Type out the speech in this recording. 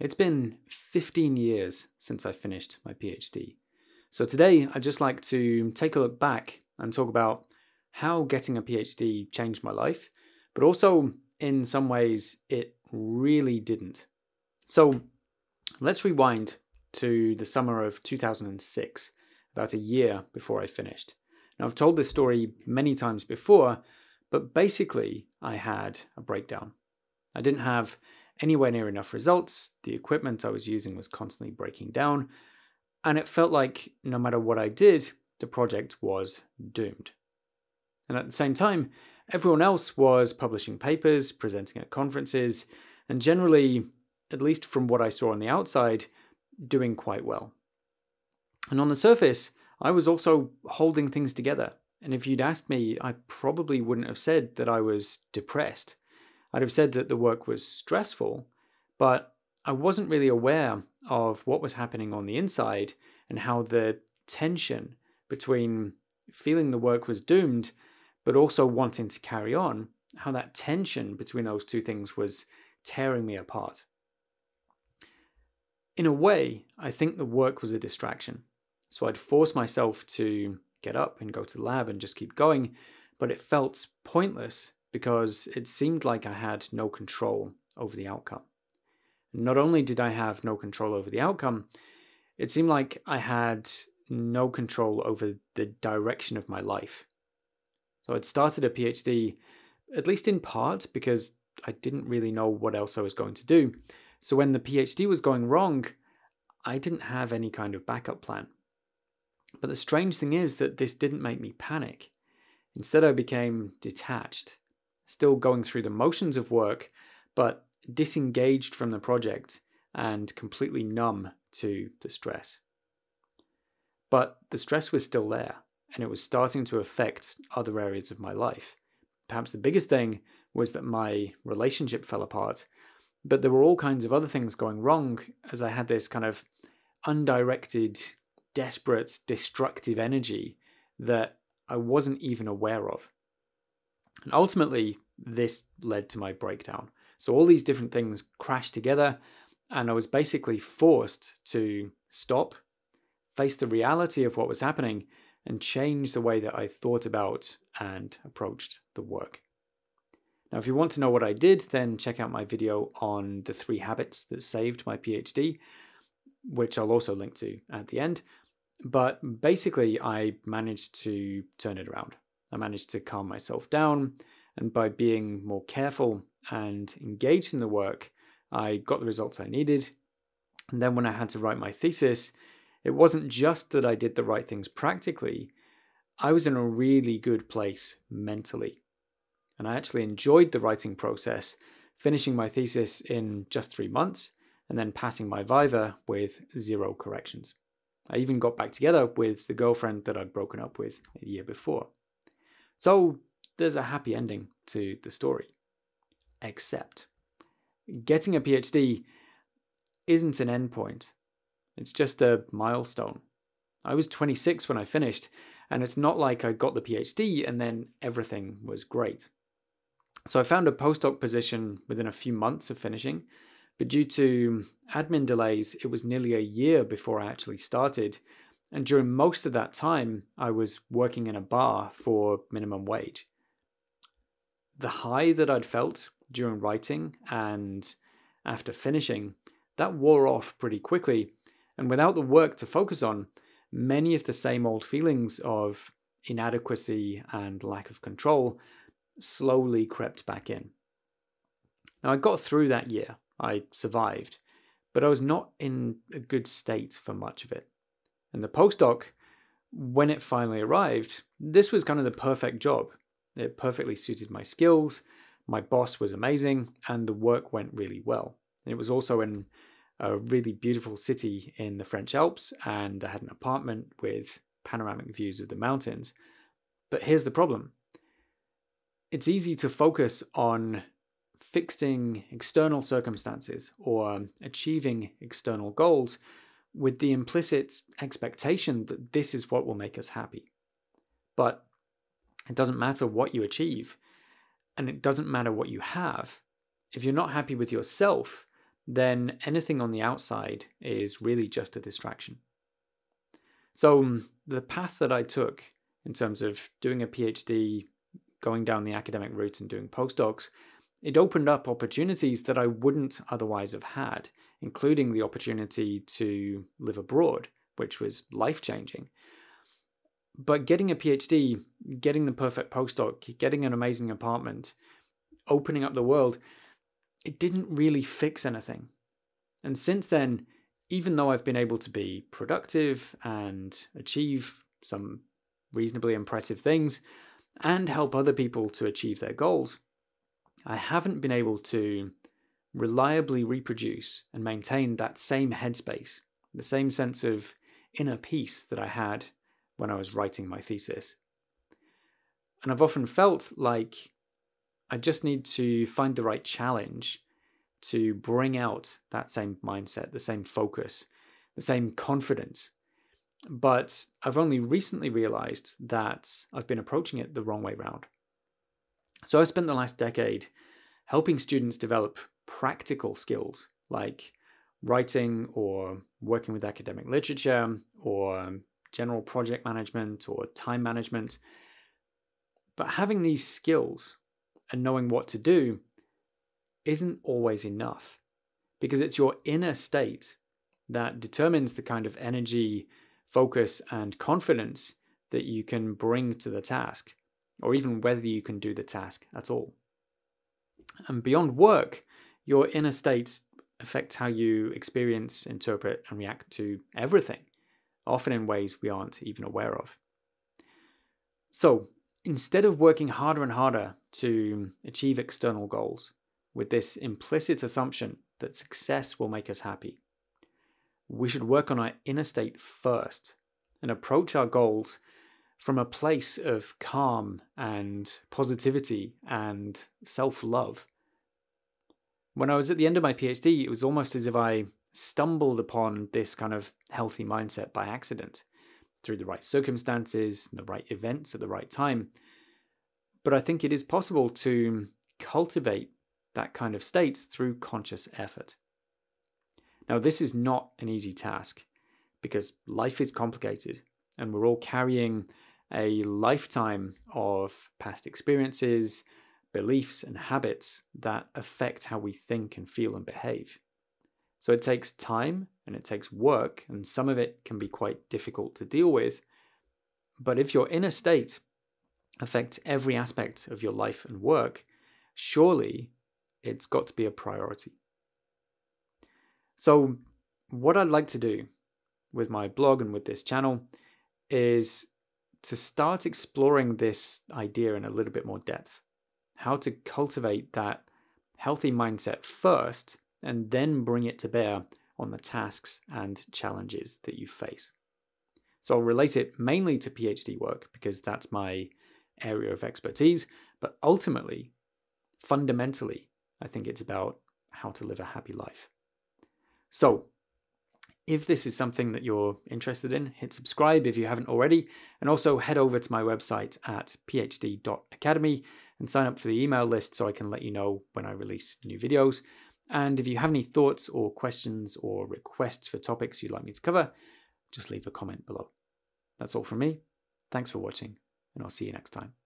It's been 15 years since I finished my PhD. So today I'd just like to take a look back and talk about how getting a PhD changed my life, but also in some ways it really didn't. So let's rewind to the summer of 2006, about a year before I finished. Now, I've told this story many times before, but basically, I had a breakdown. I didn't have anywhere near enough results. The equipment I was using was constantly breaking down. And it felt like no matter what I did, the project was doomed. And at the same time, everyone else was publishing papers, presenting at conferences, and generally, at least from what I saw on the outside, doing quite well. And on the surface, I was also holding things together. And if you'd asked me, I probably wouldn't have said that I was depressed. I'd have said that the work was stressful, but I wasn't really aware of what was happening on the inside and how the tension between feeling the work was doomed, but also wanting to carry on, how that tension between those two things was tearing me apart. In a way, I think the work was a distraction. So I'd force myself to get up and go to the lab and just keep going, but it felt pointless because it seemed like I had no control over the outcome. Not only did I have no control over the outcome, it seemed like I had no control over the direction of my life. So I'd started a PhD, at least in part because I didn't really know what else I was going to do. So when the PhD was going wrong, I didn't have any kind of backup plan. But the strange thing is that this didn't make me panic. Instead, I became detached still going through the motions of work, but disengaged from the project and completely numb to the stress. But the stress was still there, and it was starting to affect other areas of my life. Perhaps the biggest thing was that my relationship fell apart, but there were all kinds of other things going wrong as I had this kind of undirected, desperate, destructive energy that I wasn't even aware of. And ultimately, this led to my breakdown. So all these different things crashed together, and I was basically forced to stop, face the reality of what was happening, and change the way that I thought about and approached the work. Now, if you want to know what I did, then check out my video on the three habits that saved my PhD, which I'll also link to at the end. But basically, I managed to turn it around. I managed to calm myself down, and by being more careful and engaged in the work, I got the results I needed. And then when I had to write my thesis, it wasn't just that I did the right things practically, I was in a really good place mentally. And I actually enjoyed the writing process, finishing my thesis in just three months and then passing my Viva with zero corrections. I even got back together with the girlfriend that I'd broken up with a year before. So there's a happy ending to the story. Except getting a PhD isn't an endpoint, it's just a milestone. I was 26 when I finished, and it's not like I got the PhD and then everything was great. So I found a postdoc position within a few months of finishing, but due to admin delays, it was nearly a year before I actually started, and during most of that time, I was working in a bar for minimum wage. The high that I'd felt during writing and after finishing, that wore off pretty quickly. And without the work to focus on, many of the same old feelings of inadequacy and lack of control slowly crept back in. Now, I got through that year, I survived, but I was not in a good state for much of it. And the postdoc, when it finally arrived, this was kind of the perfect job. It perfectly suited my skills, my boss was amazing, and the work went really well. It was also in a really beautiful city in the French Alps, and I had an apartment with panoramic views of the mountains. But here's the problem it's easy to focus on fixing external circumstances or achieving external goals with the implicit expectation that this is what will make us happy. But it doesn't matter what you achieve, and it doesn't matter what you have. If you're not happy with yourself, then anything on the outside is really just a distraction. So, um, the path that I took in terms of doing a PhD, going down the academic route, and doing postdocs, it opened up opportunities that I wouldn't otherwise have had, including the opportunity to live abroad, which was life changing. But getting a PhD, getting the perfect postdoc, getting an amazing apartment, opening up the world, it didn't really fix anything. And since then, even though I've been able to be productive and achieve some reasonably impressive things and help other people to achieve their goals, I haven't been able to reliably reproduce and maintain that same headspace, the same sense of inner peace that I had when I was writing my thesis. And I've often felt like I just need to find the right challenge to bring out that same mindset, the same focus, the same confidence. But I've only recently realized that I've been approaching it the wrong way round. So I've spent the last decade helping students develop practical skills like writing or working with academic literature or general project management or time management. But having these skills and knowing what to do isn't always enough because it's your inner state that determines the kind of energy, focus, and confidence that you can bring to the task, or even whether you can do the task at all. And beyond work, your inner state affects how you experience, interpret, and react to everything, often in ways we aren't even aware of. So, instead of working harder and harder to achieve external goals, with this implicit assumption that success will make us happy, we should work on our inner state first and approach our goals from a place of calm and positivity and self love. When I was at the end of my PhD, it was almost as if I stumbled upon this kind of healthy mindset by accident through the right circumstances, the right events at the right time. But I think it is possible to cultivate that kind of state through conscious effort. Now, this is not an easy task because life is complicated and we're all carrying a lifetime of past experiences, beliefs, and habits that affect how we think and feel and behave. So it takes time and it takes work, and some of it can be quite difficult to deal with. But if your inner state affects every aspect of your life and work, surely it's got to be a priority. So, what I'd like to do with my blog and with this channel is to start exploring this idea in a little bit more depth. How to cultivate that healthy mindset first and then bring it to bear on the tasks and challenges that you face. So I'll relate it mainly to PhD work because that's my area of expertise, but ultimately, fundamentally, I think it's about how to live a happy life. So, if this is something that you're interested in, hit subscribe if you haven't already, and also head over to my website at phd.academy and sign up for the email list so I can let you know when I release new videos. And if you have any thoughts or questions or requests for topics you'd like me to cover, just leave a comment below. That's all from me. Thanks for watching, and I'll see you next time.